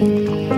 嗯